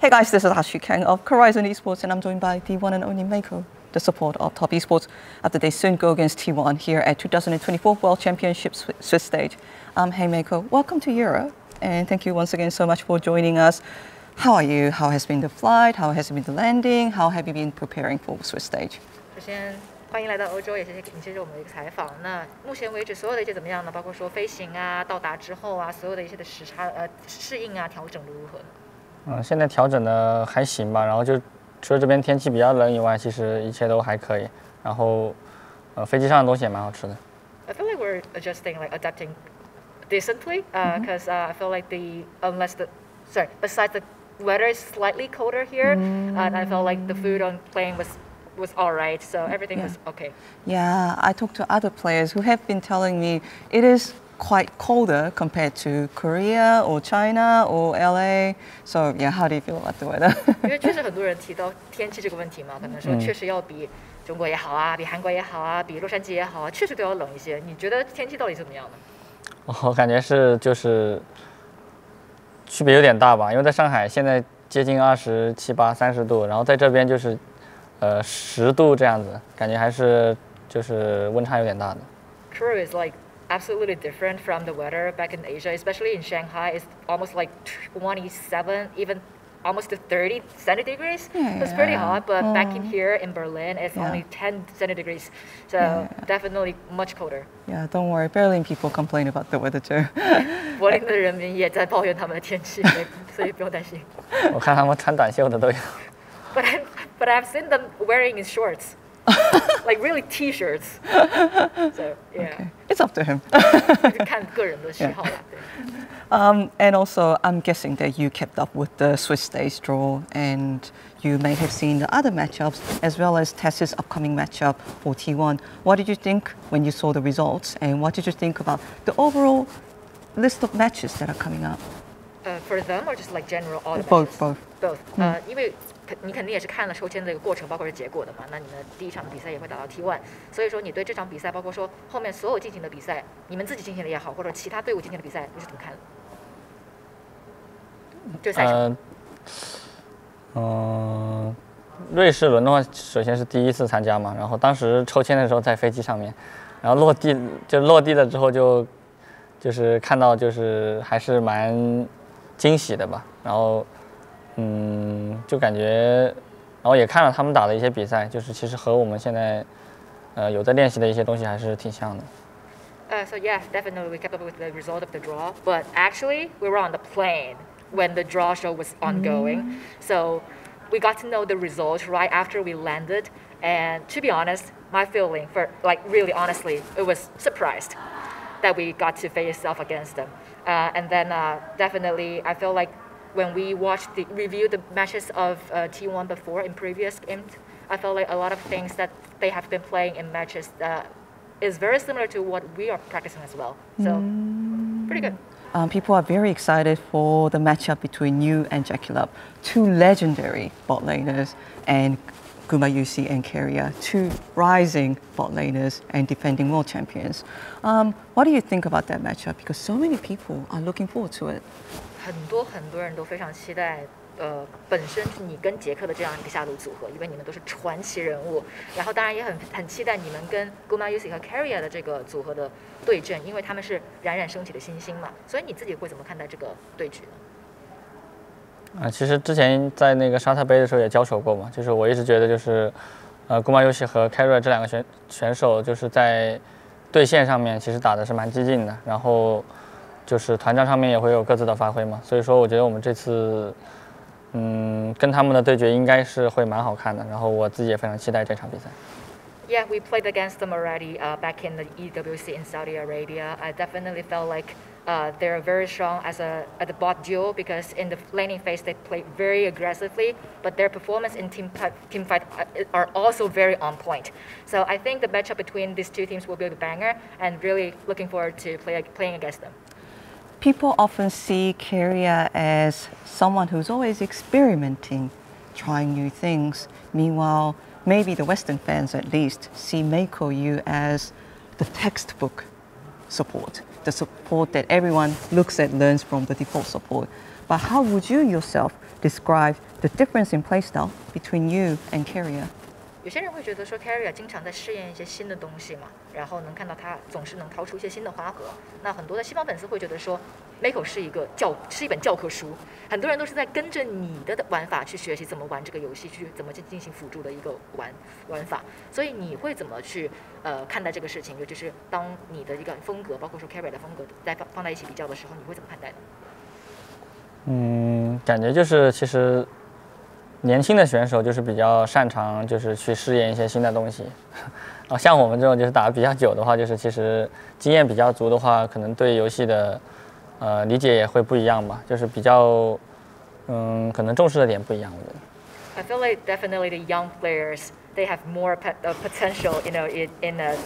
Hey guys, this is Ashley Kang of Korizon Esports and I'm joined by the one and only Meiko, the support of top esports after they soon go against T1 here at 2024 World Championship Swiss stage. Um, hey Meiko, welcome to Europe and thank you once again so much for joining us. How are you? How has been the flight? How has been the landing? How have you been preparing for Swiss stage? 嗯，现在调整的还行吧，然后就除了这边天气比较冷以外，其实一切都还可以。然后，呃，飞机上的东西也蛮好吃的。I feel like we're adjusting, like adapting decently, because uh, uh, I feel like the unless the sorry, besides the weather is slightly colder here, uh, and I felt like the food on plane was was all right, so everything Yeah. was okay. Yeah, I talked to other players who have been telling me it is quite colder compared to Korea or China or LA. So yeah, how do you feel about the weather? 因为确实很多人提到天气这个问题嘛，可能说确实要比中国也好啊，比韩国也好啊，比洛杉矶也好啊，确实都要冷一些。你觉得天气到底怎么样呢？我感觉是就是区别有点大吧，因为在上海现在接近二十七八、三十度，然后在这边就是呃十度这样子，感觉还是就是温差有点大的。True is like absolutely different from the weather back in Asia, especially in Shanghai. It's almost like 27, even almost to 30 centigrades. Yeah, it's pretty yeah. hot, but back in here in Berlin, it's Yeah. only 10 centigrades. So Yeah. definitely much colder. yeah, don't worry, Berlin people complain about the weather too. 柏林的人民也在抱怨他们的天气，所以所以不用担心。我看他们穿短袖的都有。 But I, but I've seen them wearing in shorts, like really T-shirts. So yeah, okay. it's up to him. yeah. Um, and also, I'm guessing that you kept up with the Swiss Days draw, and you may have seen the other matchups as well as TES's upcoming matchup for T1. What did you think when you saw the results, and what did you think about the overall list of matches that are coming up? Uh, for them or just like general all Both, both. both. 呃，因为肯你肯定也是看了抽签的一个过程，包括是结果的嘛。那你们第一场比赛也会打到 T one，所以说你对这场比赛，包括说后面所有进行的比赛，你们自己进行的也好，或者其他队伍进行的比赛，你是怎么看的？这赛场。呃，嗯、瑞士轮的话，首先是第一次参加嘛，然后当时抽签的时候在飞机上面，然后落地就落地了之后就就是看到就是还是蛮惊喜的吧，然后嗯就感觉，然后也看了他们打的一些比赛，就是其实和我们现在呃有在练习的一些东西还是挺像的。Uh, so yeah, definitely we kept up with the result of the draw, but actually we were on the plane when the draw show was ongoing. So we got to know the results right after we landed, and to be honest, my feeling for like really honestly, it was surprised that we got to face off against them. Uh, and then uh, definitely I feel like when we watched the review the matches of uh, T1 before in previous games, I felt like a lot of things that they have been playing in matches uh, is very similar to what we are practicing as well. So pretty good. Um, people are very excited for the matchup between you and Jackie Love, two legendary bot laners, and Gumayusi and Karia，two rising bot laners and defending world champions. Um, what do you think about that matchup? Because so many people are looking forward to it. 很多很多人都非常期待，呃，本身你跟杰克的这样一个下路组合，因为你们都是传奇人物，然后当然也很很期待你们跟 Guma Yusi 和 Carrier 的这个组合的对阵，因为他们是冉冉升起的新星嘛，所以你自己会怎么看待这个对局呢？啊，其实之前在那个沙特杯的时候也交手过嘛，就是我一直觉得就是，呃，古马游戏和 Carry 这两个选选手就是在对线上面其实打的是蛮激进的，然后就是团战上面也会有各自的发挥嘛，所以说我觉得我们这次，嗯，跟他们的对决应该是会蛮好看的，然后我自己也非常期待这场比赛。Yeah, we played against them already uh, back in the EWC in Saudi Arabia. I definitely felt like uh, they're very strong as a at the bot duo because in the laning phase they play very aggressively, but their performance in team team fight uh, are also very on point. So I think the matchup between these two teams will be a banger, and really looking forward to play, playing against them. People often see Keria as someone who's always experimenting, trying new things. Meanwhile, maybe the Western fans at least see Meiko you as the textbook support. The support that everyone looks at, learns from the default support. But how would you yourself describe the difference in playstyle between you and Keria? 有些人会觉得说 Carrier 经常在试验一些新的东西嘛，然后能看到他总是能掏出一些新的花格。那很多的西方粉丝会觉得说 Mako 是一个教是一本教科书，很多人都是在跟着你的玩法去学习怎么玩这个游戏，去怎么去进行辅助的一个玩玩法。所以你会怎么去呃看待这个事情？尤其是当你的一个风格，包括说 Carrier 的风格在放放在一起比较的时候，你会怎么看待呢？嗯，感觉就是其实年轻的选手就是比较擅长就是去试验一些新的东西，啊，像我们这种就是打的比较久的话，就是其实经验比较足的话，可能对游戏的呃理解也会不一样吧，就是比较嗯可能重视的点不一样。我觉得。I feel like definitely the young players they have more potential, you know, in, in uh,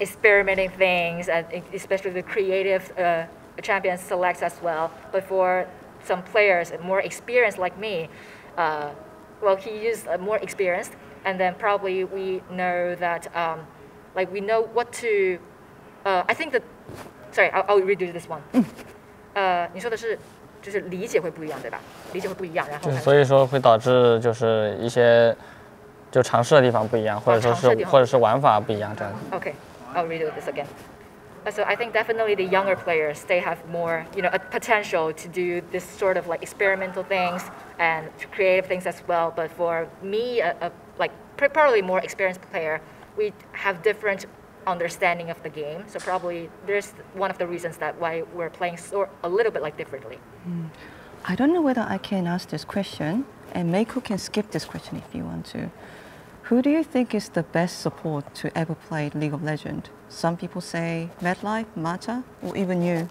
experimenting things and especially the creative uh, champions selects as well. But for some players more experienced like me, uh, well, he is uh, more experienced, and then probably we know that, um, like we know what to. Uh, I think that, sorry, I'll, I'll redo this one. 呃，你说的是，就是理解会不一样，对吧？理解会不一样，然后就是所以说会导致就是一些就尝试的地方不一样，或者说是或者是玩法不一样这样。Okay, I'll redo this again. So I think definitely the younger players they have more you know a potential to do this sort of like experimental things and creative things as well. But for me, a, a like probably more experienced player, we have different understanding of the game. So probably there's one of the reasons that why we're playing so a little bit like differently. Mm. I don't know whether I can ask this question, and Meiko can skip this question if you want to. Who do you think is the best support to ever play League of Legends? Some people say MetLife, Mata, or even you.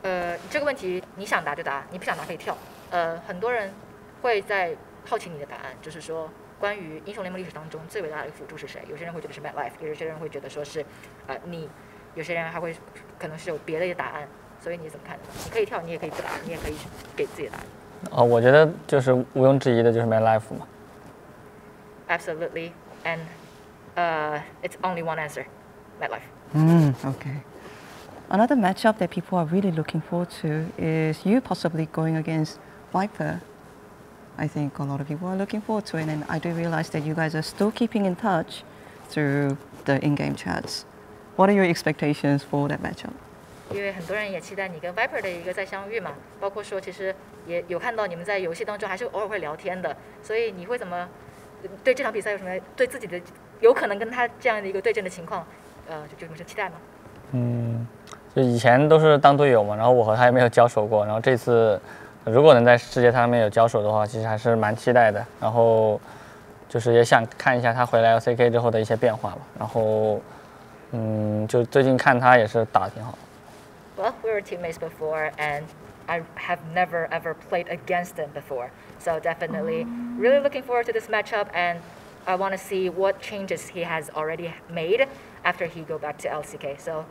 呃，这个问题你想答就答，你不想答可以跳。呃，很多人会在好奇你的答案，就是说关于英雄联盟历史当中最伟大的一个辅助是谁？有些人会觉得是 MetLife，有些人会觉得说是呃你，有些人还会可能是有别的一个答案。所以你怎么看？你可以跳，你也可以不答，你也可以给自己答案。哦，我觉得就是毋庸置疑的就是 MetLife 嘛。absolutely, and uh, it's only one answer, MadLife. Mm, okay. Another matchup that people are really looking forward to is you possibly going against Viper. I think a lot of people are looking forward to it, and I do realize that you guys are still keeping in touch through the in-game chats. What are your expectations for that matchup? 因为很多人也期待你跟 Viper 的一个再相遇嘛，包括说其实也有看到你们在游戏当中还是偶尔会聊天的，所以你会怎么对这场比赛有什么对自己的有可能跟他这样的一个对阵的情况，呃，就有什么期待吗？嗯，就以前都是当队友嘛，然后我和他也没有交手过，然后这次如果能在世界上面有交手的话，其实还是蛮期待的。然后就是也想看一下他回来 LCK 之后的一些变化吧。然后嗯，就最近看他也是打的挺好。Well, we were teammates before, and I have never ever played against him before. So definitely, really looking forward to this matchup, and I want to see what changes he has already made after he go back to LCK. So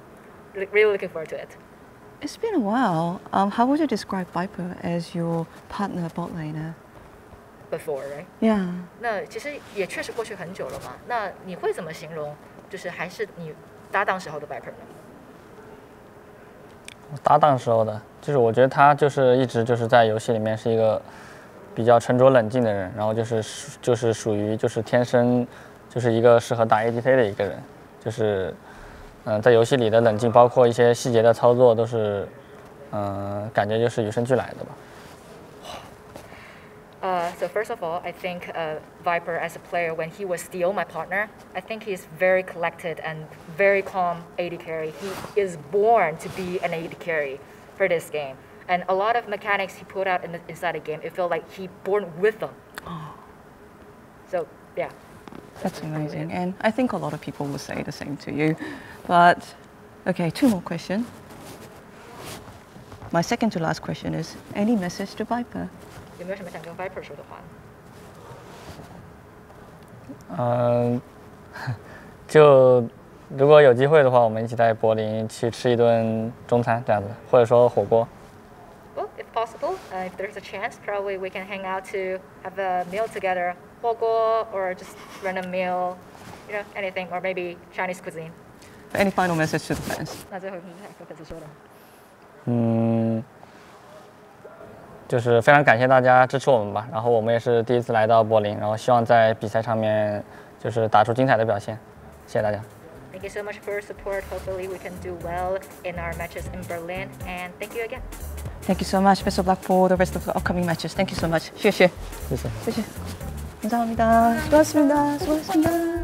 really looking forward to it. It's been a while. Um, how would you describe Viper as your partner bot laner? Before, right? Yeah. 那其实也确实过去很久了嘛。那你会怎么形容，就是还是你搭档时候的 Viper 呢？搭档时候的，就是我觉得他就是一直就是在游戏里面是一个 比较沉着冷静的人，然后就是就是属于就是天生就是一个适合打 ADC 的一个人，就是嗯在游戏里的冷静，包括一些细节的操作都是嗯感觉就是与生俱来的吧。Uh, so first of all, I think uh, Viper as a player, when he was still my partner, I think he's very collected and very calm AD carry. He is born to be an AD carry for this game. And a lot of mechanics he put out in the, inside the game, it felt like he born with them. So yeah. That's amazing. And I think a lot of people will say the same to you. But okay, two more questions. My second to last question is any message to Viper? 有没有什么想跟 Viper 说的话？嗯，就如果有机会的话，我们一起在柏林去吃一顿中餐这样子，或者说火锅。 well, if possible, uh, if there's a chance, probably we can hang out to have a meal together, huoguo or just random meal, you know, anything, or maybe Chinese cuisine. Any final message to the fans? 那最后有什么想跟粉丝说的？嗯，就是非常感谢大家支持我们吧。然后我们也是第一次来到柏林，然后希望在比赛上面就是打出精彩的表现。谢谢大家。 Thank you so much for your support. Hopefully, we can do well in our matches in Berlin. And thank you again. Thank you so much. Best of luck for the rest of the upcoming matches. Thank you so much. 쉬어 쉬어. 감사합니다. 수고하셨습니다. 수고하셨습니다.